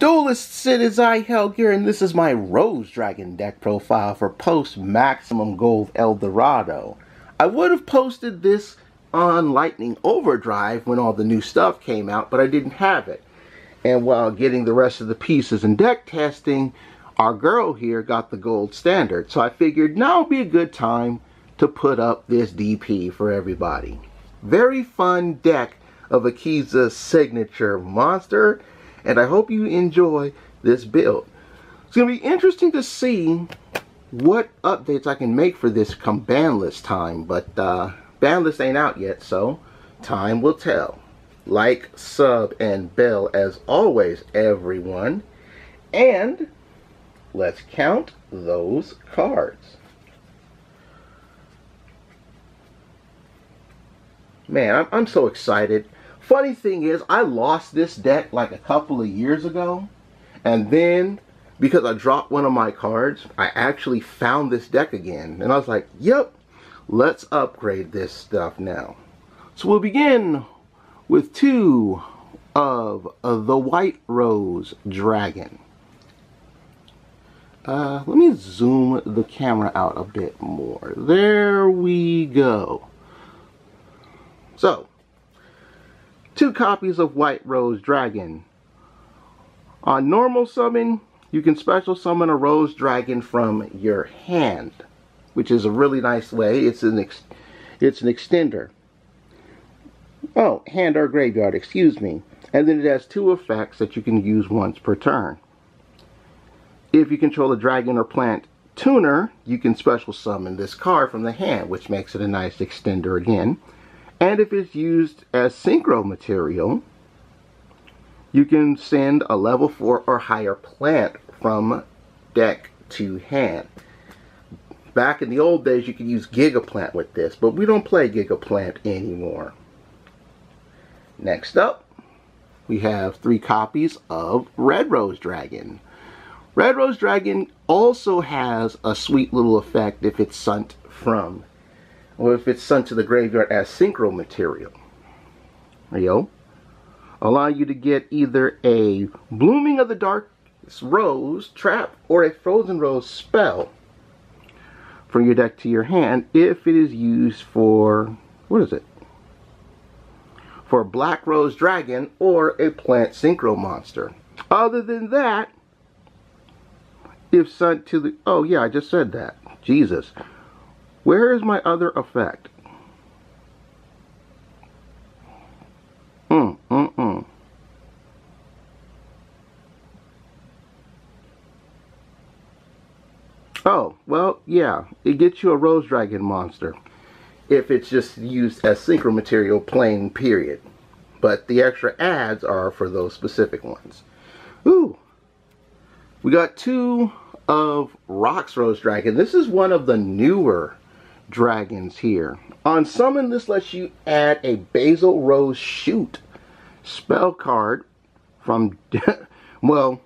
Duelist Sid is I Hell here, and this is my Rose Dragon deck profile for post Maximum Gold El Dorado. I would have posted this on Lightning Overdrive when all the new stuff came out, but I didn't have it. And while getting the rest of the pieces and deck testing, our girl here got the gold standard. So I figured now would be a good time to put up this DP for everybody. Very fun deck of Akiza's signature monster and I hope you enjoy this build. It's going to be interesting to see what updates I can make for this come ban list time, but uh, ban list ain't out yet, so time will tell. Like, sub, and bell as always, everyone. And let's count those cards. Man, I'm, I'm so excited. Funny thing is, I lost this deck like a couple of years ago. And then, because I dropped one of my cards, I actually found this deck again. And I was like, yep, let's upgrade this stuff now. So we'll begin with two of the White Rose Dragon. Uh, let me zoom the camera out a bit more. There we go. So, two copies of White Rose Dragon. On normal summon, you can special summon a Rose Dragon from your hand, which is a really nice way. It's an it's an extender. Oh, hand or graveyard, excuse me. And then it has two effects that you can use once per turn. If you control a dragon or plant tuner, you can special summon this card from the hand, which makes it a nice extender again. And if it's used as synchro material, you can send a level 4 or higher plant from deck to hand. Back in the old days, you could use Gigaplant with this, but we don't play Gigaplant anymore. Next up, we have three copies of Red Rose Dragon. Red Rose Dragon also has a sweet little effect if it's sent from or if it's sent to the graveyard as synchro material. Yo. Allow you to get either a Blooming of the Dark Rose trap or a Frozen Rose spell from your deck to your hand if it is used for, what is it? For a Black Rose Dragon or a Plant Synchro Monster. Other than that, if sent to the, oh yeah, I just said that. Jesus. Where is my other effect? Mm, mm, mm. Oh, well, yeah, it gets you a Rose Dragon monster if it's just used as synchro material plain period. But the extra ads are for those specific ones. Ooh, we got two of Rox Rose Dragon. This is one of the newer dragons here. On summon, this lets you add a Basil Rose Shoot spell card from, well,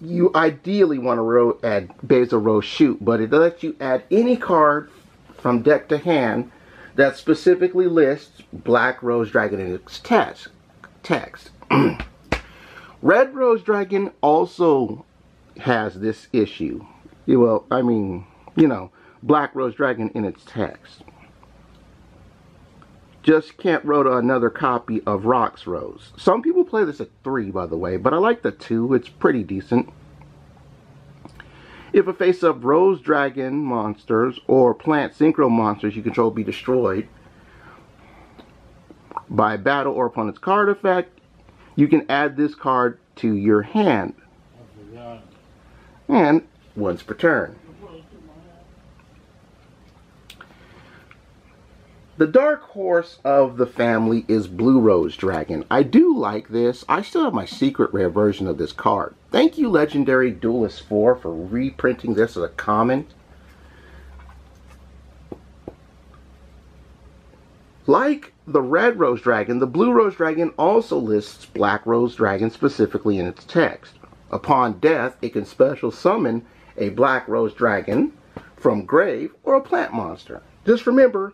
you ideally want to add Basil Rose Shoot, but it lets you add any card from deck to hand that specifically lists Black Rose Dragon in its text. text. Red Rose Dragon also has this issue. Well, I mean, you know, Black Rose Dragon in its text. Just can't wrote another copy of Rocks Rose. Some people play this at 3, by the way, but I like the 2. It's pretty decent. If a face-up Rose Dragon monsters or plant synchro monsters you control be destroyed by battle or opponent's card effect, you can add this card to your hand. And once per turn. The dark horse of the family is Blue Rose Dragon. I do like this. I still have my secret rare version of this card. Thank you, Legendary Duelist 4, for reprinting this as a common. Like the Red Rose Dragon, the Blue Rose Dragon also lists Black Rose Dragon specifically in its text. Upon death, it can special summon a Black Rose Dragon from grave or a plant monster. Just remember,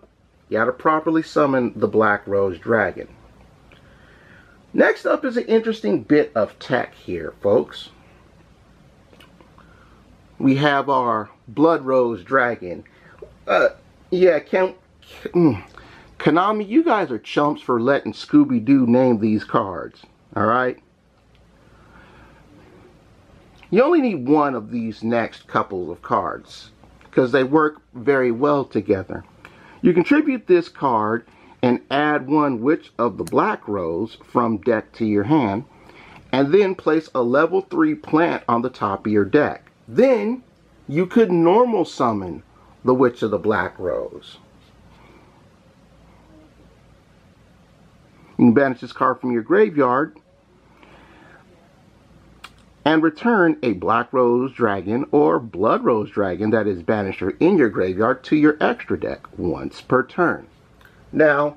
you got to properly summon the Black Rose Dragon. Next up is an interesting bit of tech here, folks. We have our Blood Rose Dragon. Uh, yeah, can, mm, Konami, you guys are chumps for letting Scooby-Doo name these cards. Alright? You only need one of these next couple of cards because they work very well together. You contribute this card and add one Witch of the Black Rose from deck to your hand, and then place a level 3 plant on the top of your deck. Then you could normal summon the Witch of the Black Rose. You can banish this card from your graveyard and return a Black Rose Dragon or Blood Rose Dragon that is banished banisher in your graveyard to your extra deck once per turn. Now,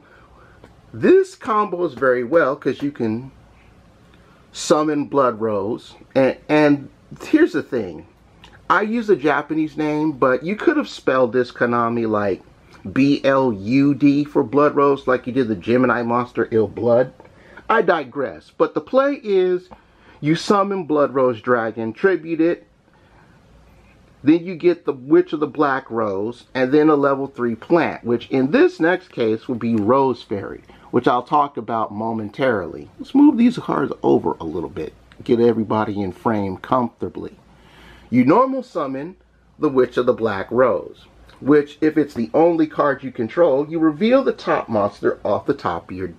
this combo is very well because you can summon Blood Rose. And, and here's the thing. I use a Japanese name, but you could have spelled this Konami like B-L-U-D for Blood Rose like you did the Gemini monster Ill Blood. I digress. But the play is you summon Blood Rose Dragon, tribute it, then you get the Witch of the Black Rose, and then a level 3 plant, which in this next case would be Rose Fairy, which I'll talk about momentarily. Let's move these cards over a little bit, get everybody in frame comfortably. You normal summon the Witch of the Black Rose, which if it's the only card you control, you reveal the top monster off the top of your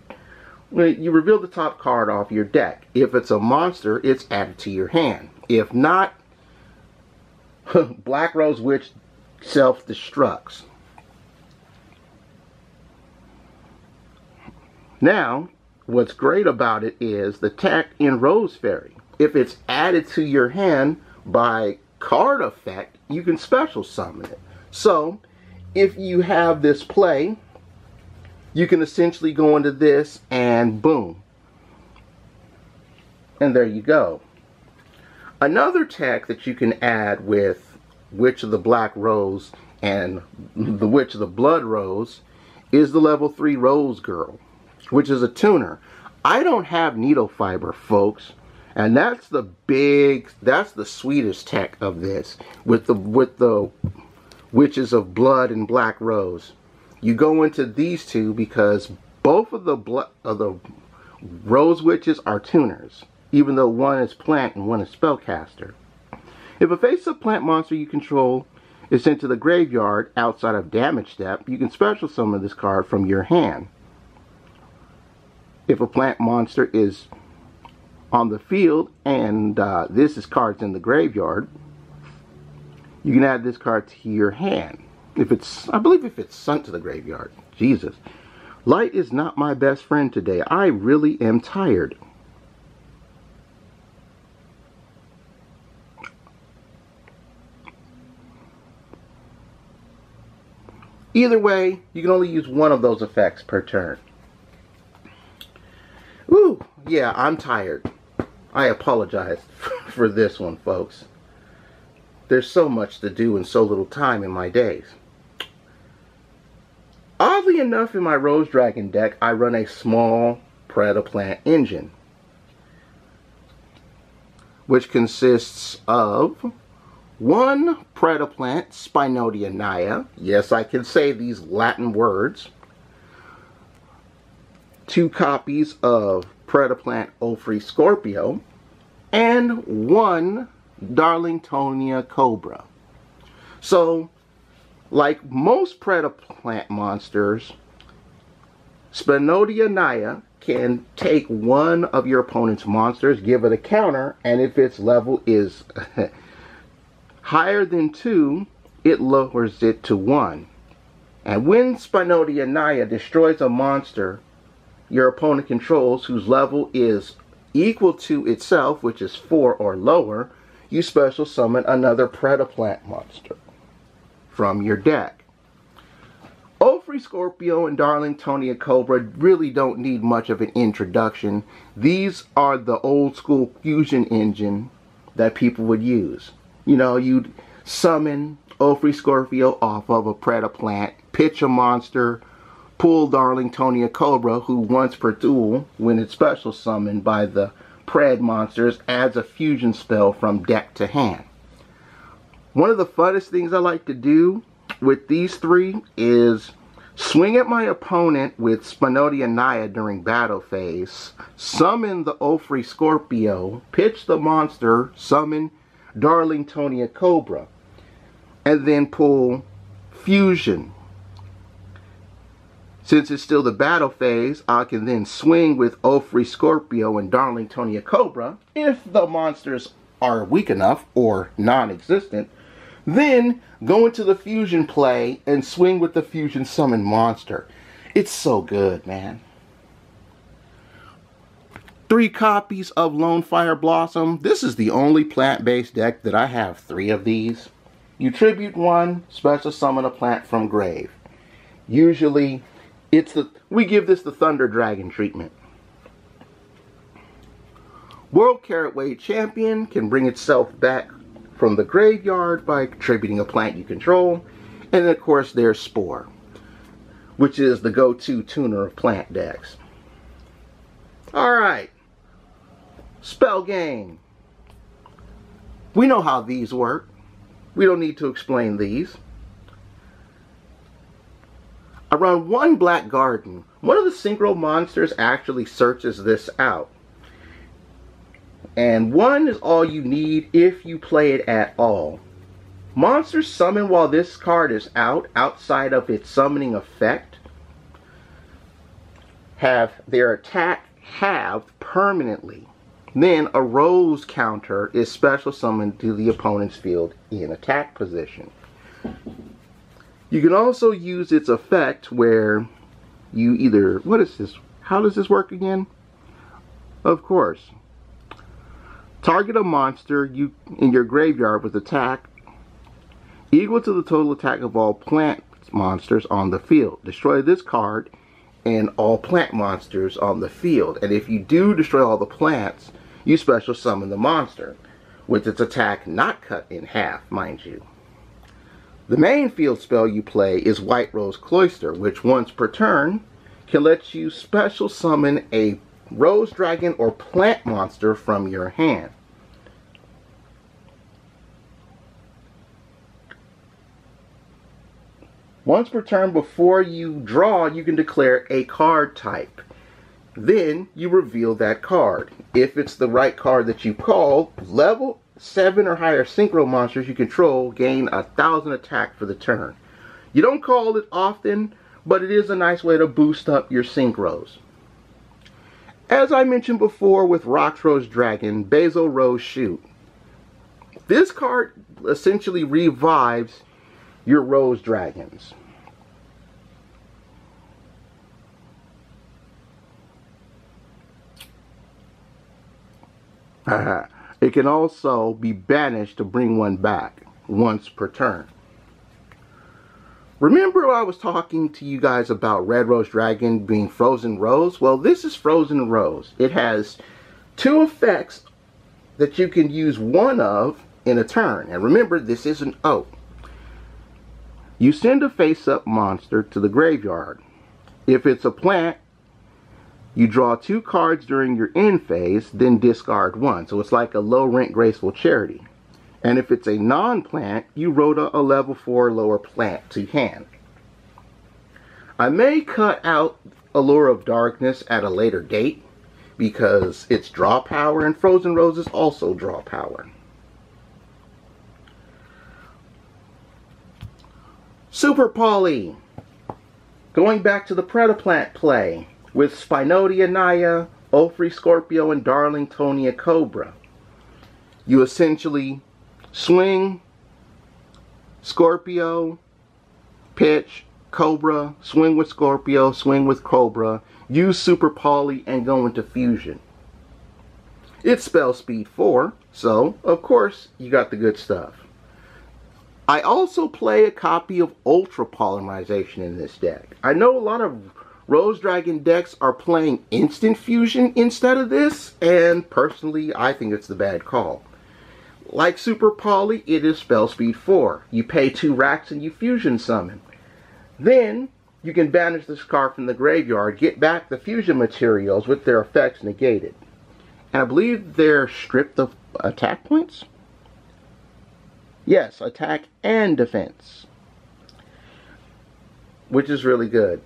you reveal the top card off your deck. If it's a monster, it's added to your hand. If not, Black Rose Witch self-destructs. Now, what's great about it is the tech in Rose Fairy. If it's added to your hand by card effect, you can special summon it. So, if you have this play, you can essentially go into this and boom. And there you go. Another tech that you can add with Witch of the Black Rose and the Witch of the Blood Rose is the level 3 Rose Girl, which is a tuner. I don't have needle fiber, folks. And that's the big, that's the sweetest tech of this with the, with the Witches of Blood and Black Rose. You go into these two because both of the, of the Rose Witches are tuners even though one is plant and one is spellcaster. If a face-up plant monster you control is sent to the graveyard outside of damage step, you can special summon this card from your hand. If a plant monster is on the field and uh, this is cards in the graveyard, you can add this card to your hand. If it's, I believe if it's sent to the graveyard. Jesus. Light is not my best friend today. I really am tired. Either way, you can only use one of those effects per turn. Ooh, yeah, I'm tired. I apologize for this one, folks. There's so much to do in so little time in my days. Enough, in my Rose Dragon deck, I run a small Predaplant engine, which consists of one predaplant, Spinodionaea. Yes, I can say these Latin words. Two copies of predaplant Ophrys Scorpio. And one Darlingtonia Cobra. So, like most predaplant monsters, Spinodionaea can take one of your opponent's monsters, give it a counter, and if its level is higher than 2, it lowers it to 1. And when Spinodionaea destroys a monster your opponent controls whose level is equal to itself, which is 4 or lower, you special summon another Predaplant monster from your deck. Ophrys Scorpio and Darlingtonia Cobra really don't need much of an introduction. These are the old school fusion engine that people would use. You know, you'd summon Ophrys Scorpio off of a Predaplant, pitch a monster pull Darlingtonia Cobra, who once per duel, when it's special summoned by the Pred monsters, adds a fusion spell from deck to hand. One of the funnest things I like to do with these three is swing at my opponent with Spinodionaea during battle phase, summon the Ophrys Scorpio, pitch the monster, summon Darlingtonia Cobra, and then pull Fusion. Since it's still the battle phase, I can then swing with Ophrys Scorpio and Darlingtonia Cobra if the monsters are weak enough or non-existent then go into the fusion play and swing with the fusion summon monster. It's so good, man. Three copies of Lone Fire Blossom. This is the only plant-based deck that I have three of these. You tribute one, special summon a plant from grave. Usually, it's the we give this the Thunder Dragon treatment. World Weight Champion can bring itself back from the graveyard by contributing a plant you control. And of course, there's Spore, which is the go-to tuner of plant decks. Alright, spell game. We know how these work. We don't need to explain these. Around one Black Garden. One of the Synchro monsters actually searches this out and one is all you need if you play it at all. Monsters summon while this card is out, outside of its summoning effect, have their attack halved permanently. Then a rose counter is special summoned to the opponent's field in attack position. You can also use its effect where you either, what is this? How does this work again? Of course, Target a monster you in your graveyard with attack equal to the total attack of all plant monsters on the field. Destroy this card and all plant monsters on the field. And if you do destroy all the plants, you special summon the monster, with its attack not cut in half, mind you. The main field spell you play is White Rose Cloister, which once per turn can let you special summon a rose dragon, or plant monster from your hand. Once per turn before you draw, you can declare a card type. Then you reveal that card. If it's the right card that you call, level 7 or higher synchro monsters you control gain a thousand attack for the turn. You don't call it often, but it is a nice way to boost up your synchros. As I mentioned before with Rox Rose Dragon, Basil Rose Shoot. This card essentially revives your Rose Dragons. Uh-huh. it can also be banished to bring one back once per turn. Remember I was talking to you guys about Red Rose Dragon being Frozen Rose? Well, this is Frozen Rose. It has two effects that you can use one of in a turn. And remember, this is an O. You send a face-up monster to the graveyard. If it's a plant, you draw two cards during your end phase, then discard one. So it's like a low-rent graceful charity. And if it's a non-plant, you wrote a, a level 4 lower plant to hand. I may cut out Allure of Darkness at a later date because it's draw power and Frozen Roses also draw power. Super Poly. Going back to the Predaplant play with Spinodia Naya, Ophrys Scorpio, and Darlingtonia Cobra. You essentially swing, Scorpio, pitch, Cobra, swing with Scorpio, swing with Cobra, use Super Poly, and go into Fusion. It's spell speed 4, so of course you got the good stuff. I also play a copy of Ultra Polymerization in this deck. I know a lot of Rose Dragon decks are playing Instant Fusion instead of this, and personally I think it's the bad call. Like Super Poly, it is spell speed 4. You pay 2 racks and you fusion summon. Then, you can banish this card from the graveyard, get back the fusion materials with their effects negated. And I believe they're stripped of attack points? Yes, attack and defense. Which is really good.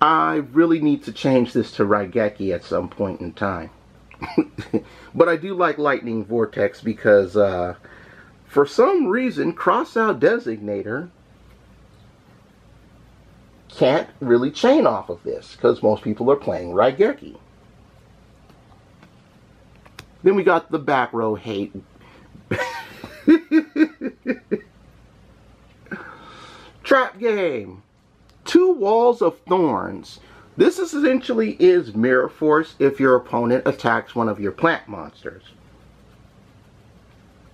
I really need to change this to Raigeki at some point in time. but I do like Lightning Vortex because uh, for some reason, Crossout Designator can't really chain off of this because most people are playing Raigeki. Then we got the back row hate. Trap game. Two walls of thorns. This essentially is Mirror Force if your opponent attacks one of your plant monsters.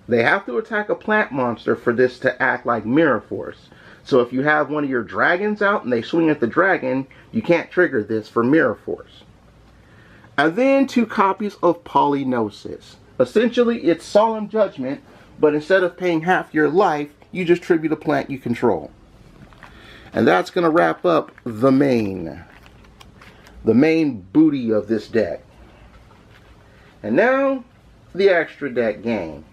They have to attack a plant monster for this to act like Mirror Force. So if you have one of your dragons out and they swing at the dragon, you can't trigger this for Mirror Force. And then two copies of Pollinosis. Essentially, it's Solemn Judgment, but instead of paying half your life, you just tribute a plant you control. And that's going to wrap up the main, the main booty of this deck. And now, the extra deck game.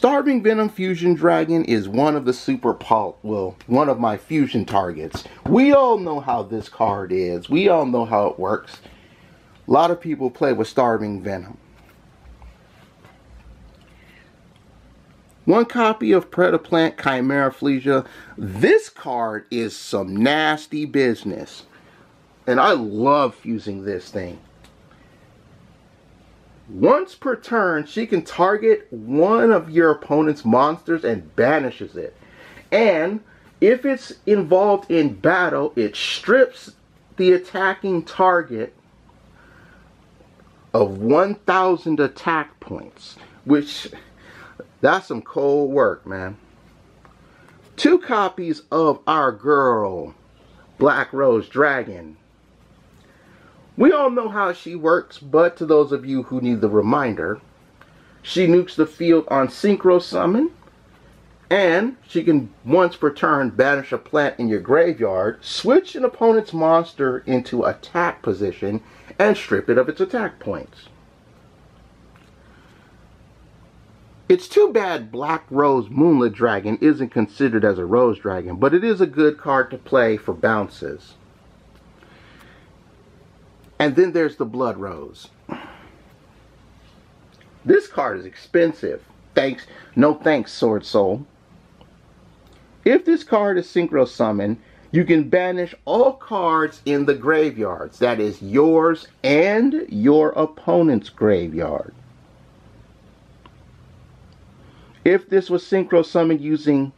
Starving Venom Fusion Dragon is one of the super pol well, one of my fusion targets. We all know how this card is. We all know how it works. A lot of people play with Starving Venom. One copy of Predaplant Chimerafflesia. This card is some nasty business. And I love fusing this thing. Once per turn, she can target one of your opponent's monsters and banishes it. And if it's involved in battle, it strips the attacking target of 1,000 attack points, which that's some cold work, man. Two copies of our girl, Black Rose Dragon. We all know how she works, but to those of you who need the reminder, she nukes the field on Synchro Summon, and she can once per turn banish a plant in your graveyard, switch an opponent's monster into attack position, and strip it of its attack points. It's too bad Black Rose Moonlight Dragon isn't considered as a Rose Dragon, but it is a good card to play for bounces. And then there's the Blood Rose. This card is expensive. Thanks. No thanks, Sword Soul. If this card is Synchro Summon, you can banish all cards in the graveyards. That is yours and your opponent's graveyard. If this was Synchro Summon using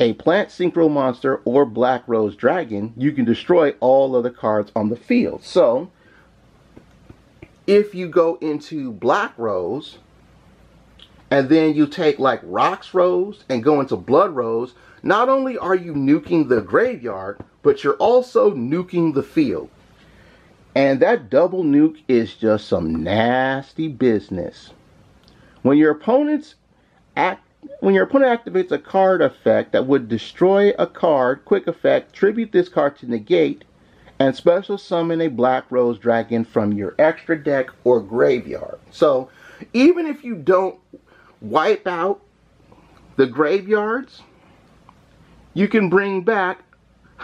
a plant synchro monster or black rose dragon, you can destroy all of the cards on the field. So, if you go into Black Rose, and then you take like Rocks Rose and go into Blood Rose, not only are you nuking the graveyard, but you're also nuking the field. And that double nuke is just some nasty business. When your opponent's act when your opponent activates a card effect that would destroy a card, quick effect, tribute this card to negate, and special summon a Black Rose Dragon from your extra deck or graveyard. So even if you don't wipe out the graveyards, you can bring back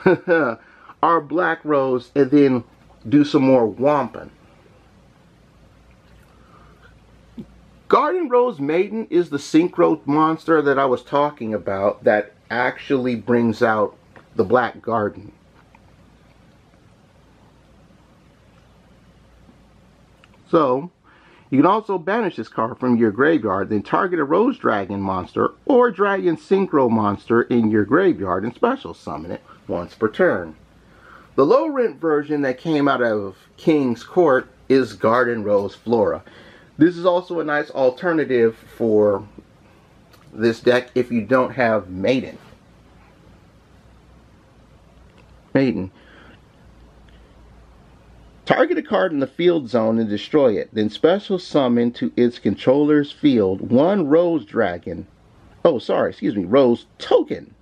our Black Rose and then do some more Wampin. Garden Rose Maiden is the synchro monster that I was talking about that actually brings out the Black Garden. So, you can also banish this card from your graveyard, then target a Rose Dragon monster or Dragon Synchro monster in your graveyard and special summon it once per turn. The low rent version that came out of King's Court is Garden Rose Flora. This is also a nice alternative for this deck if you don't have Maiden. Maiden. Target a card in the field zone and destroy it. Then special summon to its controller's field one Rose Dragon. Oh, sorry, excuse me, Rose Token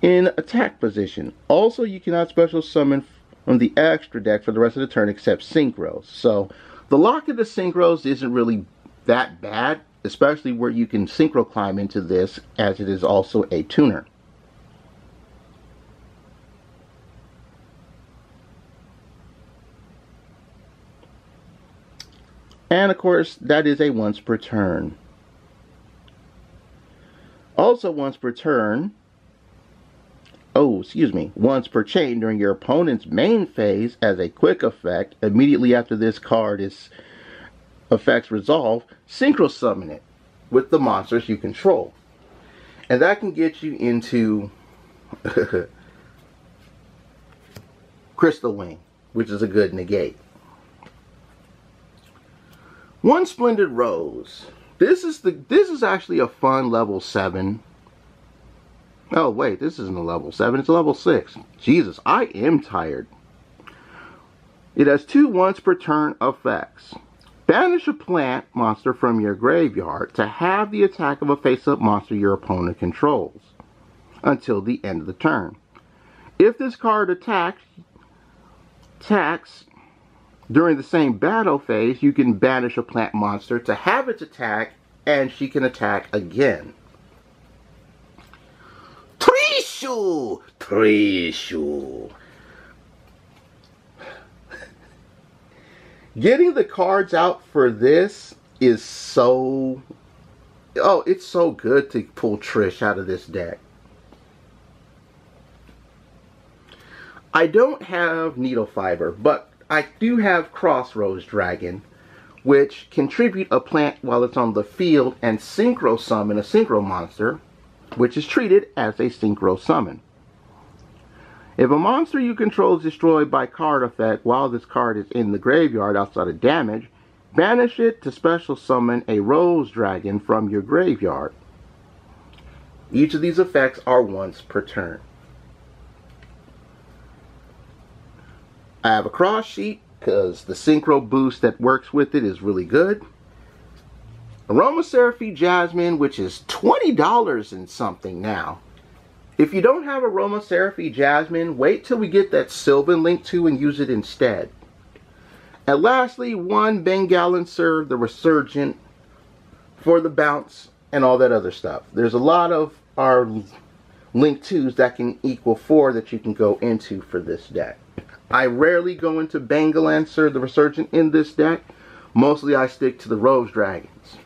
in attack position. Also, you cannot special summon from the extra deck for the rest of the turn except Synchros. So, the lock of the Synchros isn't really that bad, especially where you can Synchro climb into this as it is also a tuner. And of course, that is a once per turn. Also once per turn, oh, excuse me, once per chain during your opponent's main phase as a quick effect, immediately after this card is effects resolve, synchro summon it with the monsters you control. And that can get you into Crystal Wing, which is a good negate. One Splendid Rose. This is the this is actually a fun level 7. Oh wait, this isn't a level 7, it's a level 6. Jesus, I am tired. It has two once per turn effects. Banish a plant monster from your graveyard to have the attack of a face-up monster your opponent controls until the end of the turn. If this card attacks, attacks during the same battle phase, you can banish a plant monster to have its attack, and she can attack again. Trishu! Trishu! Getting the cards out for this is so... Oh, it's so good to pull Trish out of this deck. I don't have needle fiber, but I do have Crossrose Dragon, which contribute a plant while it's on the field and synchro summon a synchro monster, which is treated as a synchro summon. If a monster you control is destroyed by card effect while this card is in the graveyard outside of damage, banish it to special summon a Rose Dragon from your graveyard. Each of these effects are once per turn. I have a Cross-Sheep because the synchro boost that works with it is really good. Aroma Aromaseraphy Jasmine, which is $20 and something now. If you don't have Aroma Aromaseraphy Jasmine, wait till we get that Sylvan link to and use it instead. And lastly, one Benghalancer, the Resurgent, for the bounce and all that other stuff. There's a lot of our link twos that can equal four that you can go into for this deck. I rarely go into Benghalancer, the Resurgent, in this deck. Mostly I stick to the Rose Dragons.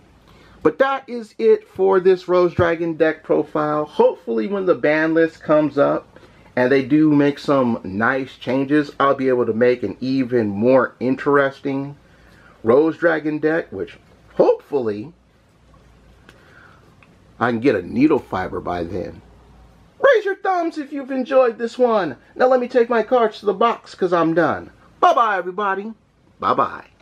But that is it for this Rose Dragon deck profile. Hopefully when the ban list comes up and they do make some nice changes, I'll be able to make an even more interesting Rose Dragon deck, which hopefully I can get a needle fiber by then. Raise your thumbs if you've enjoyed this one. Now let me take my cards to the box because I'm done. Bye-bye, everybody. Bye-bye.